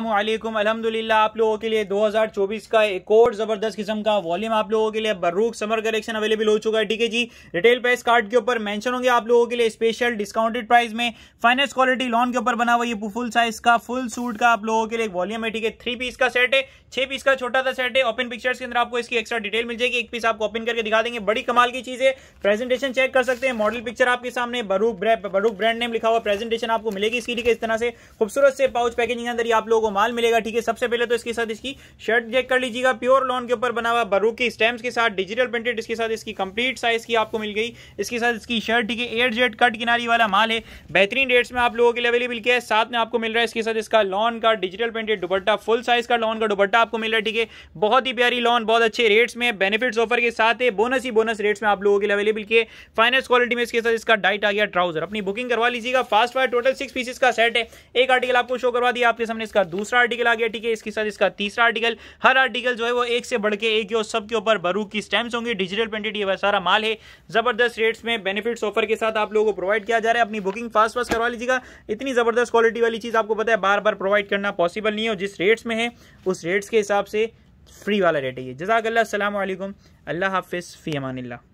वालेकुम अल्हम्दुलिल्लाह, आप लोगों के लिए 2024 का एक और ज़बरदस्त किस्म का वॉल्यूम आप लोगों के लिए बरूक समर कलेक्शन अवेलेबल हो चुका है, ठीक है जी? रिटेल प्राइस कार्ड के ऊपर मेंशन होंगे आप लोगों के लिए स्पेशल डिस्काउंटेड प्राइस में। फाइनेंस क्वालिटी लोन के ऊपर बना हुआ ये फुल साइज़ का, फुल सूट का आप लोगों के लिए वॉल्यूम है, ठीक है? थ्री पीस का सेट है, छह पीस का छोटा सा सेट है। ओपन पिक्चर्स के अंदर आपको इसकी एक्स्ट्रा डिटेल मिल जाएगी। एक पीस आपको ओपन करके दिखा देंगे। बड़ी कमाल की चीज़ है। प्रेजेंटेशन चेक कर सकते हैं। मॉडल पिक्चर आपके सामने, बरूक बरूक ब्रांड नेम लिखा हुआ प्रेजेंटेशन आपको मिलेगी। इसकी ठीक है इस तरह से खूबसूरत से पाउच पैकेजिंग के अंदर ही आप लोगों को माल मिलेगा, ठीक है? सबसे पहले तो इसके साथ इसकी शर्ट चेक कर लीजिएगा। प्योर लॉन के ऊपर बना हुआ बरूक की स्टैम्प के साथ डिजिटल प्रिंटेड इसके साथ इसकी कंप्लीट साइज़ की आपको मिल गई। इसके साथ इसकी शर्ट ठीक है? एट जेड कट किनारी वाला माल है। बेहतरीन रेट्स में आप लोगों के लिए अवेलेबल किया है। साथ में आपको मिल रहा है इसके साथ इसका लॉन का digital printed dupatta full size का लॉन का दुपट्टा आपको मिल रहा है, ठीक है? बहुत ही प्यारी लॉन बहुत अच्छे रेट्स में बेनिफिट्स ऑफ़र के साथ है। बोनस ही बोनस रेट्स में आप लोगों के लिए अवेलेबल किए। फाइनेंस क्वालिटी में इसके साथ इसका डाइट आ गया ट्राउज़र अपनी बुकिंग करवा लीजिएगा। Fast fire total six pieces का सेट है। एक आर्टिकल आपको शो करवा दिया आपके सामने इसका दूसरा आर्टिकल आ गया, ठीक है? इसके साथ इसका तीसरा आर्टिकल हर आर्टिकल जो है वो एक से बढ़ के एक ही सबके ऊपर बरूक की स्टैम्प्स होंगे। डिजिटल प्रिंटेड ये सारा माल है। ज़बरदस्त रेट्स में बेनिफिट्स ऑफ़र के साथ आप लोगों को प्रोवाइड किया जा रहा है। अपनी बुकिंग फास्ट फास्ट करवा लीजिएगा। इतनी ज़बरदस्त क्वालिटी वाली चीज़ आपको पता है बार बार प्रोवाइड करना पॉसिबल नहीं है जिस रेट्स में है, उस रेट्स के हिसाब से फ्री वाला रेट है ये। जजाक अल्लाह अल्लाह हाफिज़, फ़ी अमान